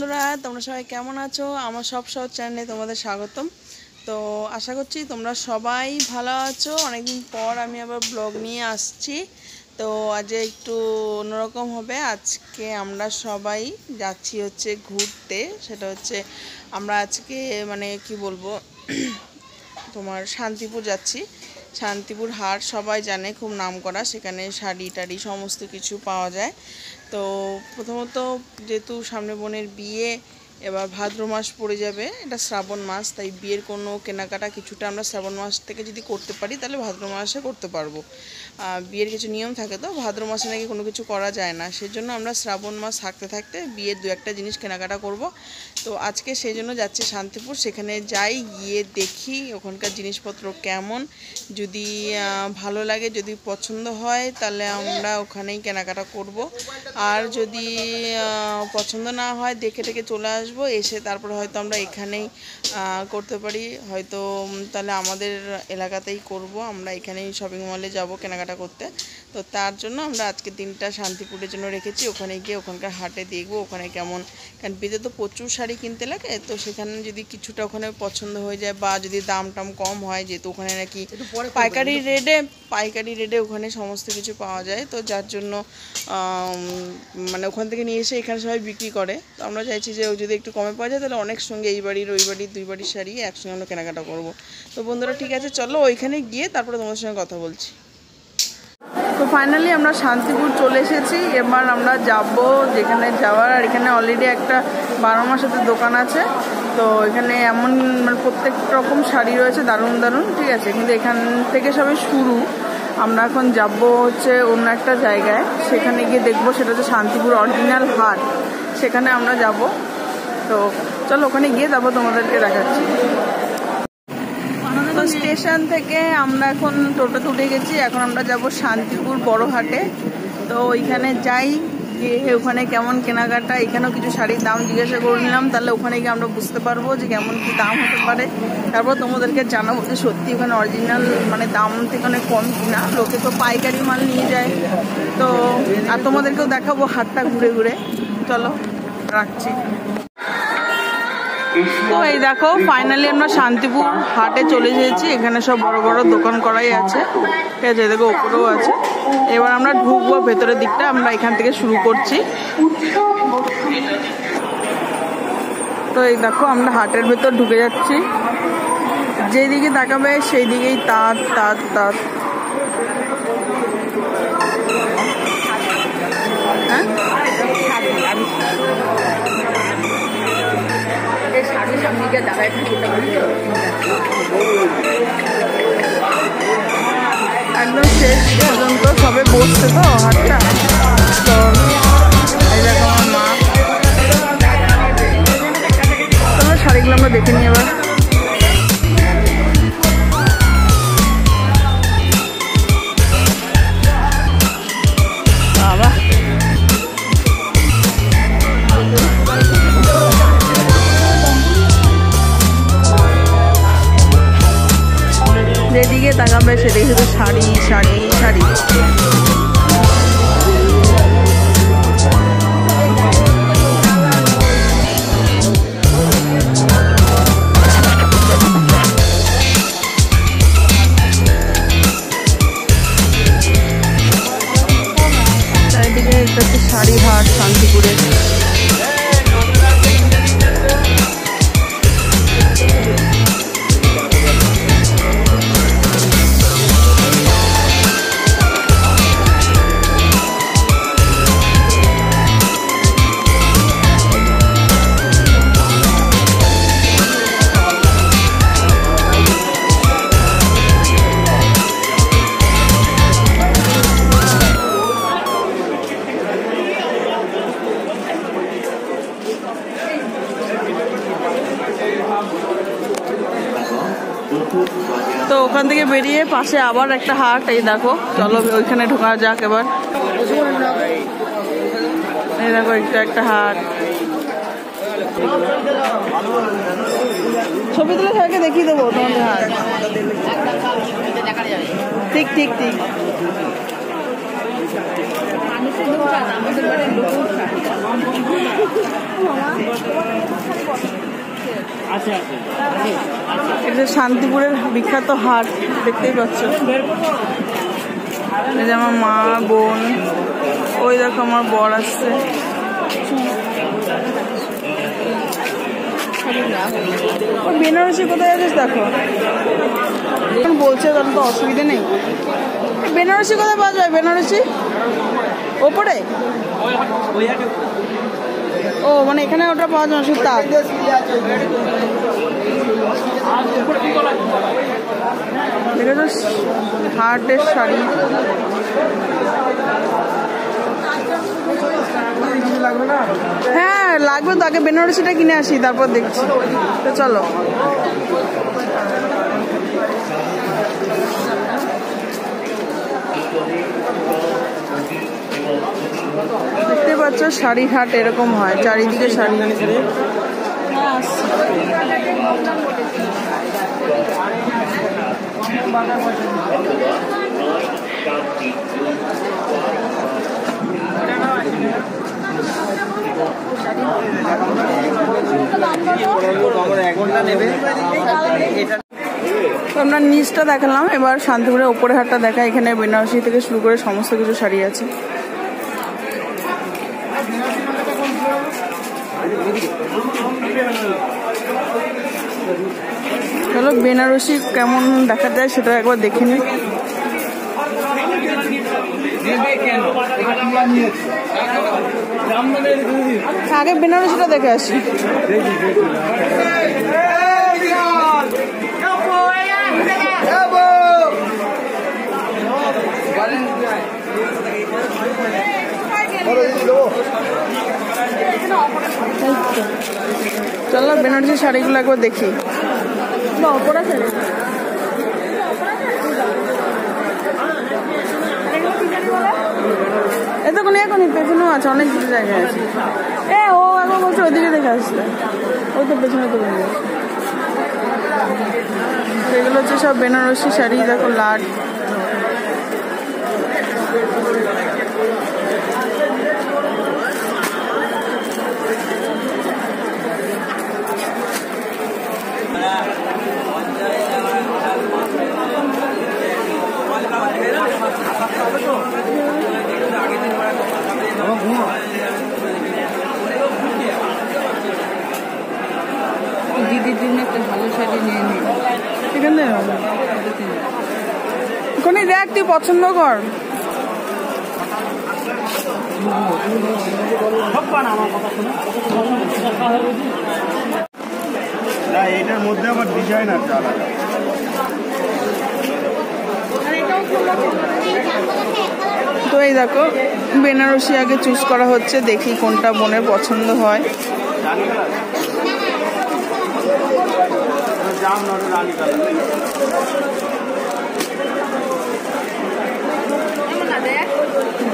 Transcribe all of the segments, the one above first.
বন্ধুরা, তোমরা সবাই কেমন আছো? আমার সব সব চ্যানেলে তোমাদের স্বাগতম। তো আশা করছি তোমরা সবাই ভালো আছো। অনেকদিন পর আমি আবার ব্লগ নিয়ে আসছি। তো আজ একটু অন্যরকম হবে। আজকে আমরা সবাই যাচ্ছি হচ্ছে ঘুরতে। সেটা হচ্ছে আমরা আজকে মানে কি বলব? তোমার শান্তিপুর যাচ্ছি। শান্তিপুর হাট সবাই জানে, খুব নাম করা সেখানে শাড়ি টাড়ি সমস্ত কিছু পাওয়া যায়। তো প্রথমত যেহেতু সামনে বোনের বিয়ে এবার ভাদ্র মাস পড়ে যাবে, এটা শ্রাবণ মাস, তাই বিয়ের কোনো কেনাকাটা কিছুটা আমরা শ্রাবণ মাস থেকে যদি করতে পারি, তাহলে ভাদ্র মাসে করতে পারব। বিয়ের কিছু নিয়ম থাকে তো, ভাদ্র মাসে নাকি কোনো কিছু করা যায় না, সেজন্য আমরা শ্রাবণ মাস থাকতে থাকতে বিয়ের দু একটা জিনিস কেনাকাটা করব। তো আজকে সেই জন্য যাচ্ছি শান্তিপুর, সেখানে যাই, গিয়ে দেখি ওখানকার জিনিসপত্র কেমন। যদি ভালো লাগে, যদি পছন্দ হয়, তাহলে আমরা ওখানেই কেনাকাটা করব। আর যদি পছন্দ না হয় দেখে টেকে চলে আসব এসে তারপর হয়তো আমরা এখানেই করতে পারি। হয়তো তাহলে আমাদের এলাকাতেই করব। আমরা এখানেই শপিং মলে যাব কেনাকাটা করতে। তো তার জন্য আমরা আজকে দিনটা শান্তিপুরের জন্য রেখেছি। ওখানে গিয়ে ওখানকার হাটে দেখব ওখানে কেমন। কারণ বিয়েতে তো প্রচুর শাড়ি কিনতে লাগে। তো সেখানে যদি কিছুটা ওখানে পছন্দ হয়ে যায় বা যদি দাম টাম কম হয় যেহেতু ওখানে নাকি পাইকারি রেটে পাইকারি রেটে ওখানে সমস্ত কিছু পাওয়া যায়। তো যার জন্য মানে ওখান থেকে নিয়ে এসে এখানে সবাই বিক্রি করে। তো আমরা চাইছি যে ও যদি একটু কমে পাওয়া যায়, তাহলে অনেক সঙ্গে এই বাড়ির, ওই বাড়ির, দুই বাড়ির শাড়ি একসঙ্গে আমরা কেনাকাটা করব। তো বন্ধুরা, ঠিক আছে, চলো ওইখানে গিয়ে তারপরে তোমাদের সঙ্গে কথা বলছি। তো ফাইনালি আমরা শান্তিপুর চলে এসেছি। এবার আমরা যাব যেখানে যাওয়ার, আর এখানে অলরেডি একটা বারো মাসের দোকান আছে। তো এখানে এমন মানে প্রত্যেক রকম শাড়ি রয়েছে, দারুণ দারুণ, ঠিক আছে। কিন্তু এখান থেকে সবাই শুরু। আমরা এখন যাব হচ্ছে অন্য একটা জায়গায়। সেখানে গিয়ে দেখব সেটা হচ্ছে শান্তিপুর অরিজিনাল হাট। সেখানে আমরা যাব। তো চলো ওখানে গিয়ে তারপর তোমাদেরকে দেখাচ্ছি। তো স্টেশন থেকে আমরা এখন টোটো তুলে গেছি। এখন আমরা যাব শান্তিপুর বড় হাটে তো ওইখানে যাই। গিয়ে ওখানে কেমন কেনাকাটা, এখানেও কিছু শাড়ির দাম জিজ্ঞাসা করে নিলাম, তাহলে ওখানে গিয়ে আমরা বুঝতে পারব যে কেমন কি দাম হতে পারে। তারপর তোমাদেরকে জানাব যে সত্যি ওখানে অরিজিনাল মানে দাম থেকে অনেক কম কিনা। লোকে তো পাইকারি মাল নিয়ে যায়। তো, আর তোমাদেরকেও দেখাবো হাতটা ঘুরে ঘুরে। চলো, রাখছি। তো এই দেখো ফাইনালি আমরা শান্তিপুর হাটে চলে এসেছি। এখানে সব বড় বড় দোকান করাই আছে। ঠিক আছে দেখো, ওপরেও আছে। এবার আমরা ঢুকবো ভেতরের দিকটা, আমরা এখান থেকে শুরু করছি। তো এই দেখো, আমরা হাটের ভেতর ঢুকে যাচ্ছি। যেদিকে তাকাবে সেই দিকেই তাঁত তাঁত তাঁত। হ্যাঁ? বসছে তো হাটটা তো এই দেখো তাহলে শাড়িগুলো আমরা দেখে নিই এবার। ওখান থেকে বেরিয়ে পাশে আবার একটা হাট এই দেখো। চলো ওইখানে ঢোকা যাক এবার। এই দেখো একটা একটা হাট। ছবি তুলে সবাইকে দেখিয়ে দেবো তোমাদের হাট। ঠিক ঠিক ঠিক। এটা শান্তিপুরের বিখ্যাত হাট দেখতেই পাচ্ছ। এই যে আমার মা বোন ওই দেখো আমার বর আসছে। বেনারসি কোথায় আছিস দেখো? এখন বলছে তাহলে তো অসুবিধা নেই। বেনারসি কোথায় পাওয়া যায়? বেনারসি? ওপরে? ও মানে এখানে ওটা পাওয়া যায় দেখেছ হার্টের শাড়ি। হ্যাঁ লাগবে তো, আগে বেনারসিটা কিনে আসি, তারপর দেখছি। তো চলো। দেখতে পাচ্ছ শাড়ি হাট এরকম হয়, চারিদিকে শাড়ি আমরা নিচটা দেখালাম, এবার শান্তিপুরের ওপরে হাটটা দেখা, এখানে বেনারসি থেকে শুরু করে সমস্ত কিছু শাড়ি আছে। বেনারসি কেমন দেখা যায় সেটা একবার দেখে নিই। আগে বেনারসিটা দেখে আসি। চলো, বেনারসি শাড়িগুলো একবার দেখি। এ তো কোনো এখনই পেছনেও আছে অনেক কিছু জায়গায় আছে এ ও একবার বলছে ওইদিকে দেখে আসছে ওই তো পেছনে তো বলে এগুলো হচ্ছে সব বেনারসি শাড়ি দেখো লাট দিদির জন্য একটা ভালো শাড়ি নিয়ে নিই এখান থেকে হবে। ওখানে দেখ তুই পছন্দ কর। না এটার মধ্যে আবার ডিজাইন আছে আলাদা। তো এই দেখো বেনারসি আগে চুজ করা হচ্ছে দেখি কোনটা বোনের পছন্দ হয়। রানী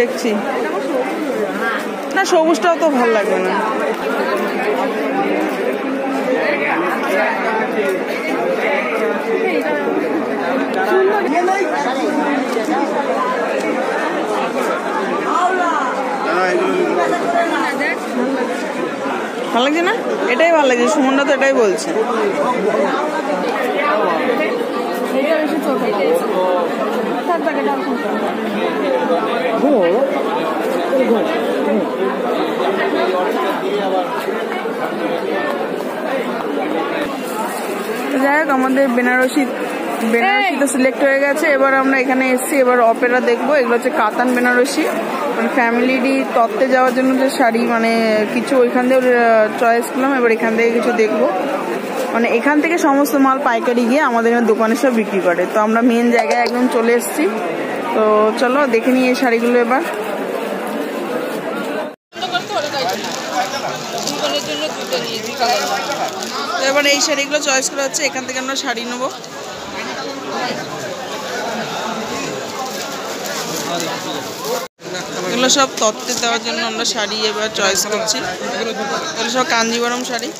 দেখছি। না, সবুজটাও তো ভালো লাগবে না। ভালো লাগছে না? এটাই ভালো লাগছে সুমনটা তো এটাই বলছে। যাই হোক আমাদের বেনারসি বেনারসি তো সিলেক্ট হয়ে গেছে। এবার আমরা এখানে এসেছি এবার অপেরা দেখব। এগুলো হচ্ছে কাতান বেনারসি। মানে ফ্যামিলিরই তত্ত্বে যাওয়ার জন্য যে শাড়ি মানে কিছু ওইখান থেকে চয়েস করলাম। এবার এখান থেকে কিছু দেখব। মানে এখান থেকে সমস্ত মাল পাইকারি গিয়ে আমাদের দোকানে সব বিক্রি করে। তো আমরা মেন জায়গায় একদম চলে এসেছি। তো চলো দেখে নিই এই শাড়িগুলো এবার। এবার এই শাড়িগুলো চয়েস করা হচ্ছে এখান থেকে আমরা শাড়ি নেব। এগুলো সব তত্ত্বে দেওয়ার জন্য আমরা শাড়ি এবার চয়েস করছি। এগুলো সব কাঞ্জিবরম শাড়ি।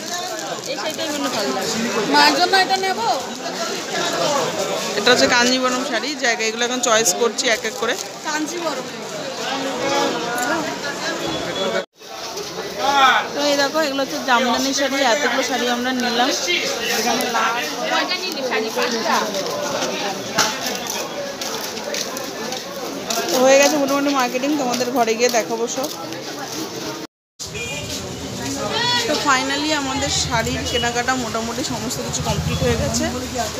এটা হচ্ছে কাঞ্জিবরম শাড়ি জায়গা এগুলো এখন চয়েস করছি এক এক করে। তো এই দেখো এগুলো হচ্ছে জামদানি শাড়ি এতগুলো শাড়ি আমরা নিলাম। হয়ে গেছে মোটামুটি মার্কেটিং তোমাদের ঘরে গিয়ে দেখাবো সব। ফাইনালি আমাদের শাড়ির কেনাকাটা মোটামুটি সমস্ত কিছু কমপ্লিট হয়ে গেছে।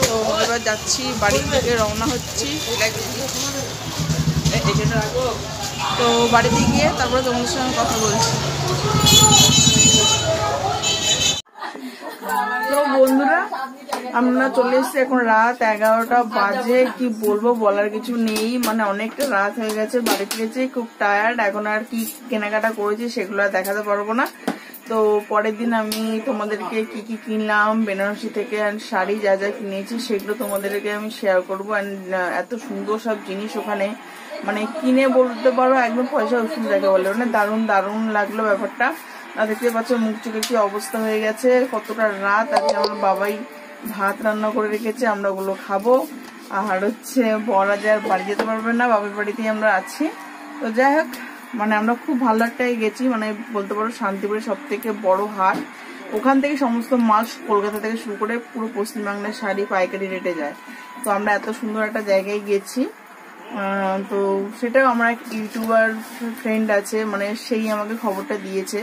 তো এবার যাচ্ছি বাড়ি থেকে রওনা হচ্ছি। তো বাড়িতে গিয়ে তারপরে তোমাদের সঙ্গে কথা বলছি। তো বন্ধুরা, আমরা চলে এসেছি এখন রাত এগারোটা বাজে। কি বলব, বলার কিছু নেই। মানে অনেকটা রাত হয়ে গেছে, বাড়ি ফিরেছি, খুব টায়ার্ড এখন আর কি কেনাকাটা করেছি সেগুলো আর দেখাতে পারব না। তো পরের দিন আমি তোমাদেরকে কি কি কিনলাম, বেনারসি থেকে and শাড়ি যা যা কিনেছি সেগুলো তোমাদেরকে আমি শেয়ার করব অ্যান্ড এত সুন্দর সব জিনিস ওখানে। মানে কিনে বলতে পারো একদম পয়সা উসুল যাকে বলে মানে দারুণ দারুণ লাগল ব্যাপারটা। আর দেখতে পাচ্ছ মুখ চোখে কি অবস্থা হয়ে গেছে, কতটা রাত, আজকে আমার বাবাই ভাত রান্না করে রেখেছে, আমরা ওগুলো খাব। আর হচ্ছে বড় আর বাড়ি যেতে পারবে না বাবার বাড়িতেই আমরা আছি। তো যাই হোক মানে আমরা খুব ভালো একটাই গেছি মানে বলতে পারো শান্তিপুরের সব থেকে বড় হাট। ওখান থেকে সমস্ত মাল কলকাতা থেকে শুরু করে পুরো পশ্চিমবাংলার শাড়ি পাইকারি রেটে যায়। তো আমরা এত সুন্দর একটা জায়গায় গেছি। তো সেটাও আমার এক ইউটিউবার ফ্রেন্ড আছে মানে সেই আমাকে খবরটা দিয়েছে।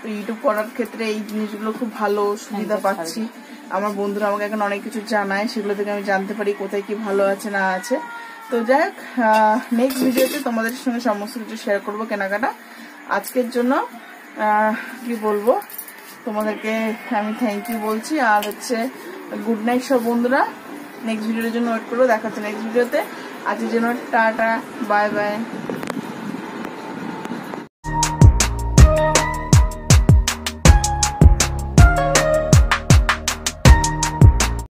তো ইউটিউব করার ক্ষেত্রে এই জিনিসগুলো খুব ভালো সুবিধা পাচ্ছি। আমার বন্ধুরা আমাকে এখন অনেক কিছু জানায় সেগুলো থেকে আমি জানতে পারি কোথায় কি ভালো আছে না আছে। তো যাক নেক্সট ভিডিওতে তোমাদের সঙ্গে সমস্ত কিছু শেয়ার করব কেনাকাটা। আজকের জন্য কি বলব, তোমাদেরকে আমি থ্যাংক ইউ বলছি। আর হচ্ছে গুড নাইট সব বন্ধুরা। নেক্সট ভিডিওর জন্য ওয়েট করব দেখাচ্ছে নেক্সট ভিডিওতে আজকের জন্য টাটা বাই বাই